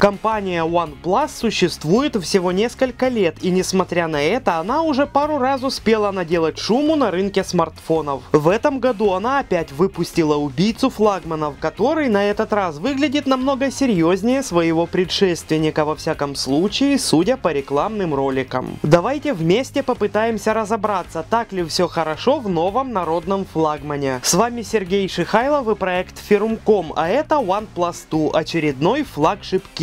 Компания OnePlus существует всего несколько лет, и несмотря на это, она уже пару раз успела наделать шуму на рынке смартфонов. В этом году она опять выпустила убийцу флагманов, который на этот раз выглядит намного серьезнее своего предшественника, во всяком случае, судя по рекламным роликам. Давайте вместе попытаемся разобраться, так ли все хорошо в новом народном флагмане. С вами Сергей Шихайлов и проект Firmcom, а это OnePlus 2, очередной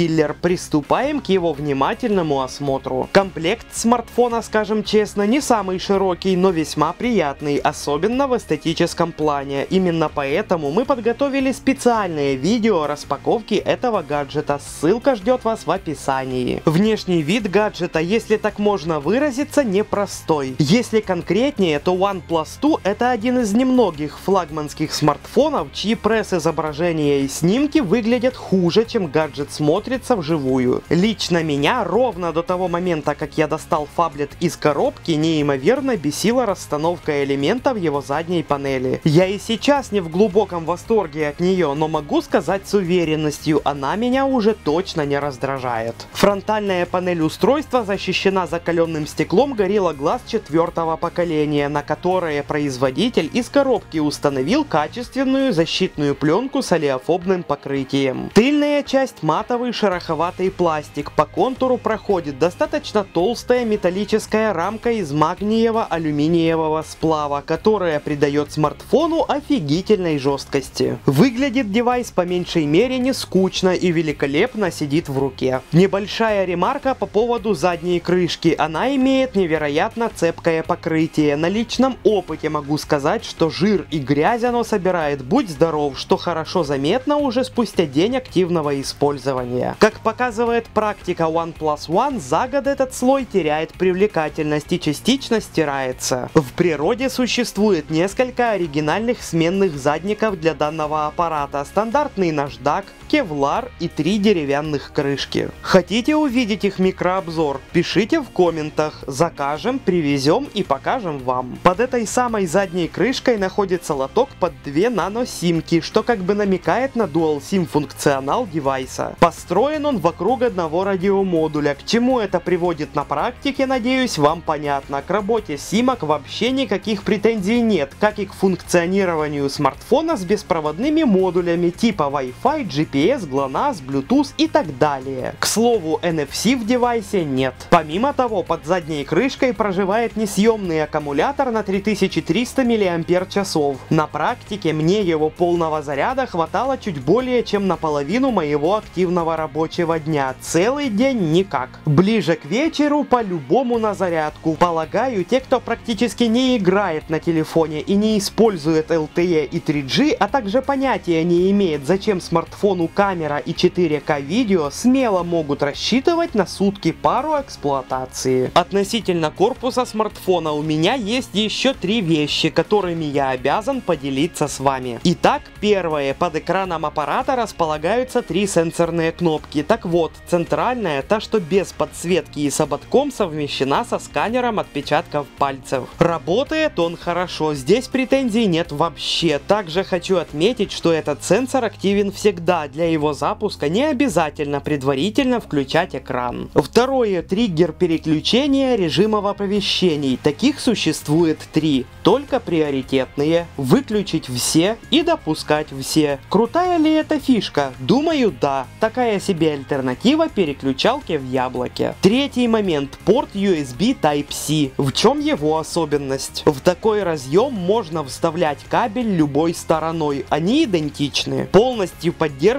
flagship-killer. Приступаем к его внимательному осмотру. Комплект смартфона, скажем честно, не самый широкий, но весьма приятный, особенно в эстетическом плане. Именно поэтому мы подготовили специальное видео о распаковке этого гаджета. Ссылка ждет вас в описании. Внешний вид гаджета, если так можно выразиться, непростой. Если конкретнее, то OnePlus 2 это один из немногих флагманских смартфонов, чьи пресс-изображения и снимки выглядят хуже, чем гаджет смотрится вживую. Лично меня ровно до того момента, как я достал фаблет из коробки, неимоверно бесила расстановка элементов его задней панели. Я и сейчас не в глубоком восторге от нее, но могу сказать с уверенностью, она меня уже точно не раздражает. Фронтальная панель устройства защищена закаленным стеклом Gorilla Glass четвертого поколения, на которое производитель из коробки установил качественную защитную пленку с олеофобным покрытием. Тыльная часть матовый шероховатый пластик, по контуру проходит достаточно толстая металлическая рамка из магниево-алюминиевого сплава, которая придает смартфону офигительной жесткости. Выглядит девайс по меньшей мере не скучно и великолепно сидит в руке. Небольшая ремарка по поводу задней крышки. Она имеет невероятно цепкое покрытие. На личном опыте могу сказать, что жир и грязь оно собирает, будь здоров, что хорошо заметно уже спустя день активного использования. Как показывает практика OnePlus One, за год этот слой теряет привлекательность и частично стирается. В природе существует несколько оригинальных сменных задников для данного аппарата. Стандартный наждак, кевлар и три деревянных крышки. Хотите увидеть их микрообзор? Пишите в комментах, закажем, привезем и покажем вам. Под этой самой задней крышкой находится лоток под две нано-симки, что как бы намекает на Dual SIM функционал девайса. Построен он вокруг одного радиомодуля. К чему это приводит на практике, надеюсь, вам понятно. К работе симок вообще никаких претензий нет, как и к функционированию смартфона с беспроводными модулями типа Wi-Fi, GPS, GLONASS, Bluetooth и так далее. К слову, NFC в девайсе нет. Помимо того, под задней крышкой проживает несъемный аккумулятор на 3300 мАч. На практике мне его полного заряда хватало чуть более чем наполовину моего активного рабочего дня. Целый день никак. Ближе к вечеру по-любому на зарядку. Полагаю, те, кто практически не играет на телефоне и не использует LTE и 3G, а также понятия не имеет, зачем смартфону камера и 4К видео, смело могут рассчитывать на сутки пару эксплуатации. Относительно корпуса смартфона у меня есть еще три вещи, которыми я обязан поделиться с вами. Итак, первое. Под экраном аппарата располагаются три сенсорные кнопки. Так вот, центральная, та что без подсветки и с ободком совмещена со сканером отпечатков пальцев. Работает он хорошо, здесь претензий нет вообще. Также хочу отметить, что этот сенсор активен всегда. Для его запуска не обязательно предварительно включать экран. Второе. Триггер переключения режимов оповещений. Таких существует три. Только приоритетные. Выключить все и допускать все. Крутая ли эта фишка? Думаю, да. Такая себе альтернатива переключалке в яблоке. Третий момент. Порт USB Type-C. В чем его особенность? В такой разъем можно вставлять кабель любой стороной. Они идентичны. Полностью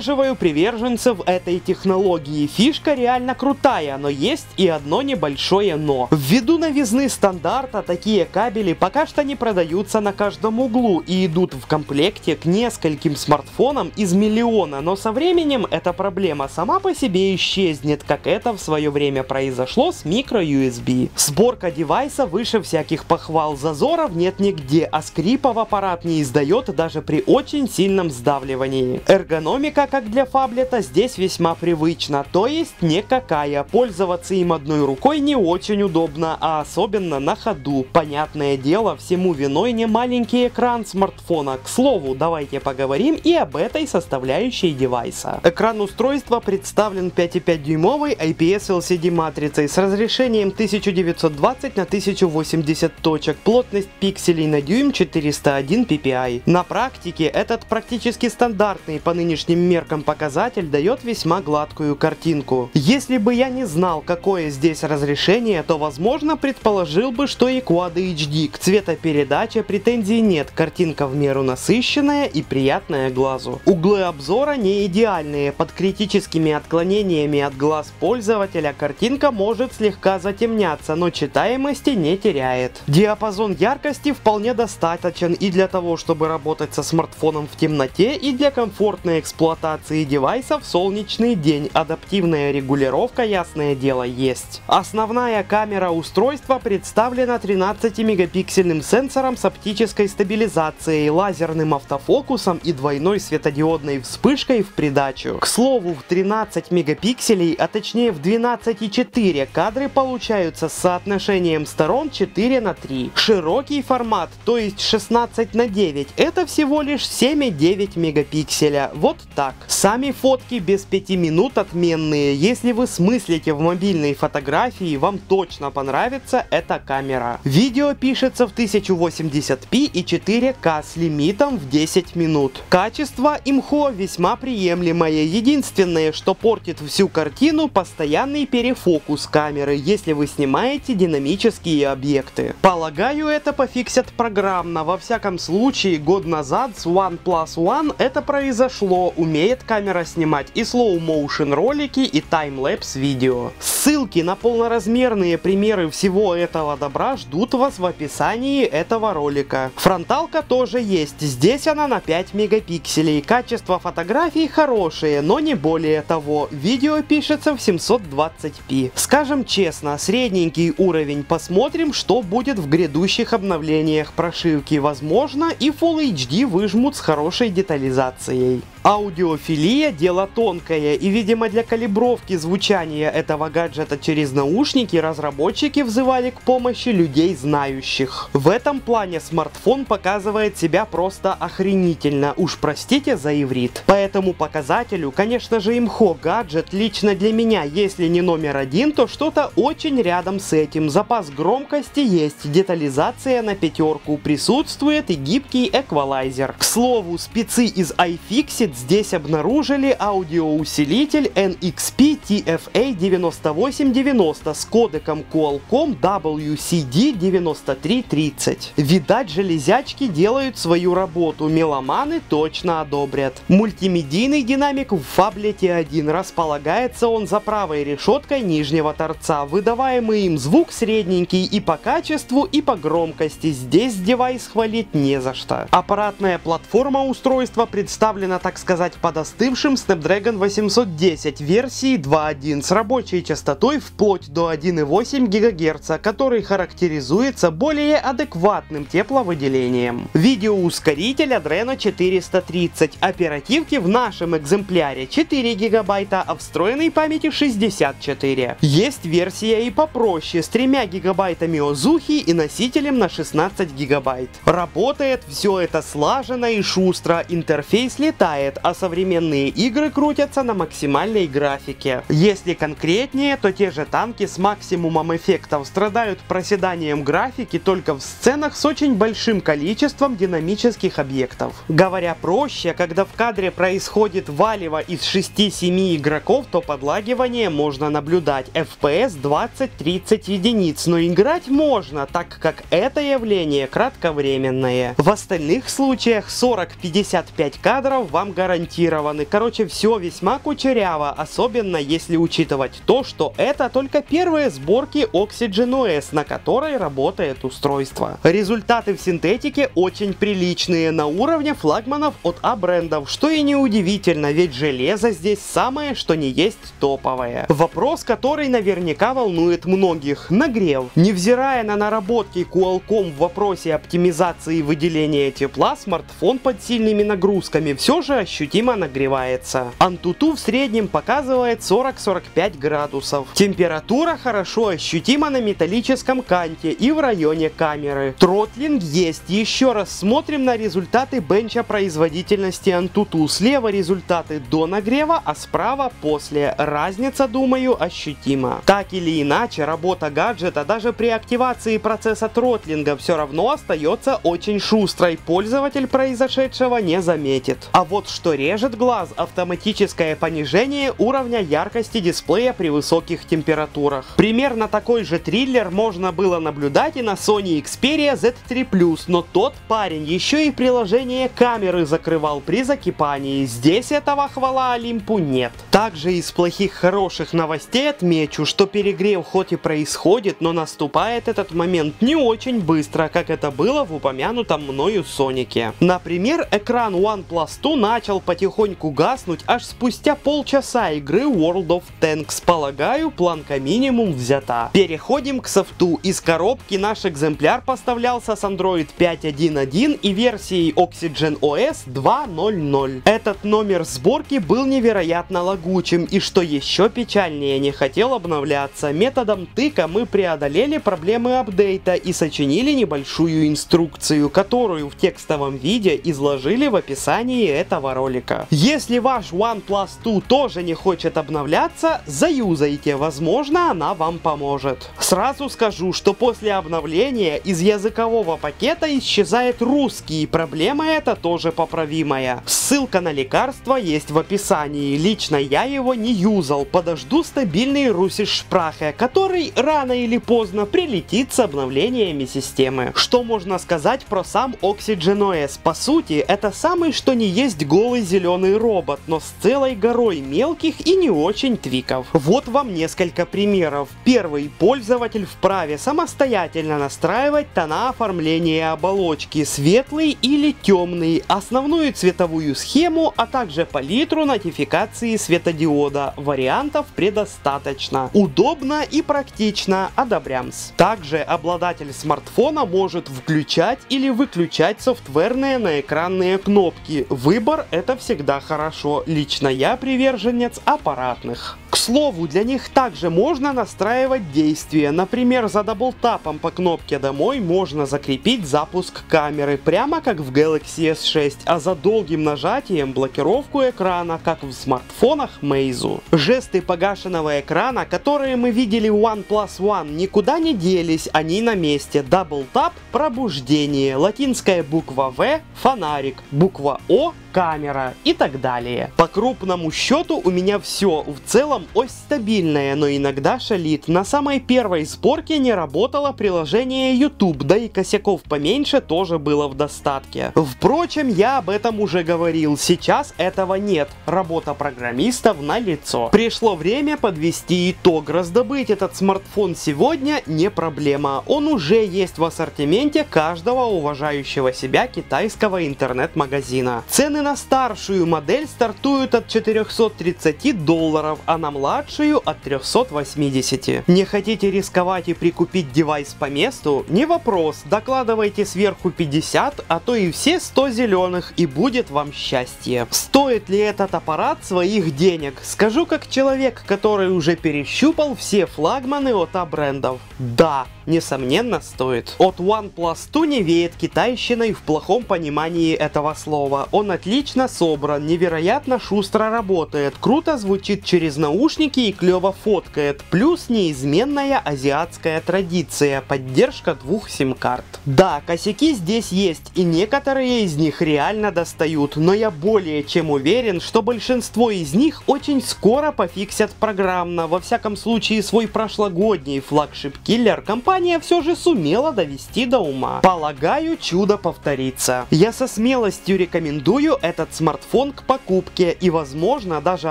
поддерживаю приверженцев этой технологии. Фишка реально крутая, но есть и одно небольшое но. Ввиду новизны стандарта, такие кабели пока что не продаются на каждом углу и идут в комплекте к нескольким смартфонам из миллиона, но со временем эта проблема сама по себе исчезнет, как это в свое время произошло с micro-USB. Сборка девайса выше всяких похвал, зазоров нет нигде, а скрипа в аппарат не издает даже при очень сильном сдавливании. Эргономика, как как для фаблета, здесь весьма привычна, то есть никакая. Пользоваться им одной рукой не очень удобно, а особенно на ходу. Понятное дело, всему виной не маленький экран смартфона. К слову, давайте поговорим и об этой составляющей девайса. Экран устройства представлен 5,5 дюймовой IPS LCD матрицей с разрешением 1920 на 1080 точек, плотность пикселей на дюйм 401 ppi. На практике этот практически стандартный по нынешним меркам показатель дает весьма гладкую картинку. Если бы я не знал, какое здесь разрешение, то возможно предположил бы, что и Quad HD. К цветопередаче претензий нет, картинка в меру насыщенная и приятная глазу. Углы обзора не идеальные, под критическими отклонениями от глаз пользователя картинка может слегка затемняться, но читаемости не теряет. Диапазон яркости вполне достаточен и для того, чтобы работать со смартфоном в темноте, и для комфортной эксплуатации девайса в солнечный день. Адаптивная регулировка, ясное дело, есть. Основная камера устройства представлена 13-мегапиксельным сенсором с оптической стабилизацией, лазерным автофокусом и двойной светодиодной вспышкой в придачу. К слову, в 13 мегапикселей, а точнее в 12,4 кадры получаются с соотношением сторон 4 на 3. Широкий формат, то есть 16 на 9, это всего лишь 7,9 мегапикселя. Вот так. Сами фотки без 5 минут отменные. Если вы смыслите в мобильной фотографии, вам точно понравится эта камера. Видео пишется в 1080p и 4К с лимитом в 10 минут. Качество имхо весьма приемлемое. Единственное, что портит всю картину, постоянный перефокус камеры, если вы снимаете динамические объекты. Полагаю, это пофиксят программно. Во всяком случае, год назад с OnePlus One это произошло. Умеет камера снимать и slow motion ролики, и таймлэпс видео. Ссылки на полноразмерные примеры всего этого добра ждут вас в описании этого ролика. Фронталка тоже есть. Здесь она на 5 мегапикселей. Качество фотографий хорошее, но не более того. Видео пишется в 720p. Скажем честно, средненький уровень. Посмотрим, что будет в грядущих обновлениях прошивки. Возможно, и Full HD выжмут с хорошей детализацией. Аудиофилия – дело тонкое, и, видимо, для калибровки звучания этого гаджета через наушники разработчики взывали к помощи людей знающих. В этом плане смартфон показывает себя просто охренительно, уж простите за иврит. По этому показателю, конечно же, имхо гаджет лично для меня, если не номер один, то что-то очень рядом с этим. Запас громкости есть, детализация на пятерку присутствует и гибкий эквалайзер. К слову, спецы из iFixit здесь обнаружили аудиоусилитель NXP TFA 9890 с кодеком Qualcomm WCD9330. Видать, железячки делают свою работу, меломаны точно одобрят. Мультимедийный динамик в фаблете 1 располагается он за правой решеткой нижнего торца. Выдаваемый им звук средненький и по качеству, и по громкости. Здесь девайс хвалить не за что. Аппаратная платформа устройства представлена, так сказать, под остывшим Snapdragon 810 версии 2.1 с рабочей частотой вплоть до 1,8 ГГц, который характеризуется более адекватным тепловыделением. Видеоускоритель Adreno 430, оперативки в нашем экземпляре 4 ГБ, а встроенной памяти 64. Есть версия и попроще с 3 гигабайтами озухи и носителем на 16 гигабайт. Работает все это слаженно и шустро, интерфейс летает, а современные игры крутятся на максимальной графике. Если конкретнее, то те же танки с максимумом эффектов страдают проседанием графики только в сценах с очень большим количеством динамических объектов. Говоря проще, когда в кадре происходит валево из 6-7 игроков, то подлагивание можно наблюдать FPS 20-30 единиц, но играть можно, так как это явление кратковременное. В остальных случаях 40-55 кадров вам гарантированы. Короче, все весьма кучеряво, особенно если учитывать то, что это только первые сборки Oxygen OS, на которой работает устройство. Результаты в синтетике очень приличные, на уровне флагманов от А брендов, что и неудивительно, ведь железо здесь самое, что не есть топовое. Вопрос, который наверняка волнует многих. Нагрев. Невзирая на наработки Qualcomm в вопросе оптимизации выделения тепла, смартфон под сильными нагрузками все же ощутимо нагревается. Antutu в среднем показывает 40-45 градусов. Температура хорошо ощутима на металлическом канте и в районе камеры. Тротлинг есть. Еще раз смотрим на результаты бенча производительности Antutu. Слева результаты до нагрева, а справа после. Разница, думаю, ощутима. Так или иначе, работа гаджета даже при активации процесса тротлинга все равно остается очень шустрой. Пользователь произошедшего не заметит. А вот что режет глаз, автоматическое понижение уровня яркости дисплея при высоких температурах. Примерно такой же триллер можно было наблюдать и на Sony Xperia Z3 Plus, но тот парень еще и приложение камеры закрывал при закипании. Здесь этого хвала Олимпу нет. Также из плохих хороших новостей отмечу, что перегрев хоть и происходит, но наступает этот момент не очень быстро, как это было в упомянутом мною Сонике. Например, экран OnePlus 2 начал потихоньку гаснуть аж спустя полчаса игры World of Tanks. Полагаю, планка минимум взята. Переходим к софту. Из коробки наш экземпляр поставлялся с Android 5.1.1 и версией Oxygen OS 2.0.0. Этот номер сборки был невероятно лагучим и что еще печальнее, не хотел обновляться. Методом тыка мы преодолели проблемы апдейта и сочинили небольшую инструкцию, которую в текстовом виде изложили в описании этого ролика. Если ваш OnePlus 2 тоже не хочет обновляться, заюзайте, возможно она вам поможет. Сразу скажу, что после обновления из языкового пакета исчезает русский, проблема эта тоже поправимая. Ссылка на лекарство есть в описании, лично я его не юзал, подожду стабильный русиш шпрахе, который рано или поздно прилетит с обновлениями системы. Что можно сказать про сам Oxygen OS? По сути, это самый что не есть голый зеленый робот, но с целой горой мелких и не очень твиков. Вот вам несколько примеров. Первый. Пользователь вправе самостоятельно настраивать тона оформления оболочки, светлый или темный, основную цветовую схему, а также палитру нотификации светодиода. Вариантов предостаточно. Удобно и практично. Одобрямс. Также обладатель смартфона может включать или выключать софтверные наэкранные кнопки. Выбор это всегда хорошо. Лично я приверженец аппаратных. К слову, для них также можно настраивать действия. Например, за double tap ом по кнопке «Домой» можно закрепить запуск камеры, прямо как в Galaxy S6, а за долгим нажатием блокировку экрана, как в смартфонах Meizu. Жесты погашенного экрана, которые мы видели в OnePlus One, никуда не делись, они на месте. Double tap – пробуждение, латинская буква V – фонарик, буква О – камера и так далее. По крупному счету у меня все. В целом ось стабильная, но иногда шалит. На самой первой сборке не работало приложение YouTube, да и косяков поменьше тоже было в достатке. Впрочем, я об этом уже говорил. Сейчас этого нет. Работа программистов на лицо. Пришло время подвести итог. Раздобыть этот смартфон сегодня не проблема. Он уже есть в ассортименте каждого уважающего себя китайского интернет-магазина. Цены на старшую модель стартуют от 430 долларов, а на младшую от 380. Не хотите рисковать и прикупить девайс по месту? Не вопрос, докладывайте сверху 50, а то и все 100 зеленых и будет вам счастье. Стоит ли этот аппарат своих денег? Скажу как человек, который уже перещупал все флагманы от А брендов. Да, несомненно стоит. От OnePlus 2 не веет китайщиной в плохом понимании этого слова. Он отлично собран, невероятно шустро работает, круто звучит через наушники и клево фоткает, плюс неизменная азиатская традиция, поддержка двух сим-карт. Да, косяки здесь есть, и некоторые из них реально достают, но я более чем уверен, что большинство из них очень скоро пофиксят программно, во всяком случае свой прошлогодний flagship-killer компания компания все же сумела довести до ума. Полагаю, чудо повторится. Я со смелостью рекомендую этот смартфон к покупке и возможно даже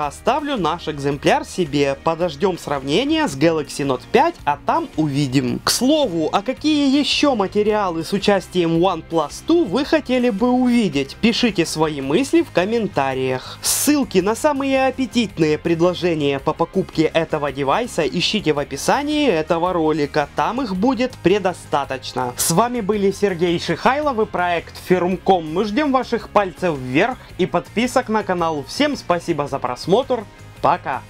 оставлю наш экземпляр себе. Подождем сравнения с Galaxy Note 5, а там увидим. К слову, а какие еще материалы с участием OnePlus 2 вы хотели бы увидеть? Пишите свои мысли в комментариях. Ссылки на самые аппетитные предложения по покупке этого девайса ищите в описании этого ролика, там их будет предостаточно. С вами были Сергей Шихайлов и проект Фирмком. Мы ждем ваших пальцев вверх и подписок на канал. Всем спасибо за просмотр. Пока!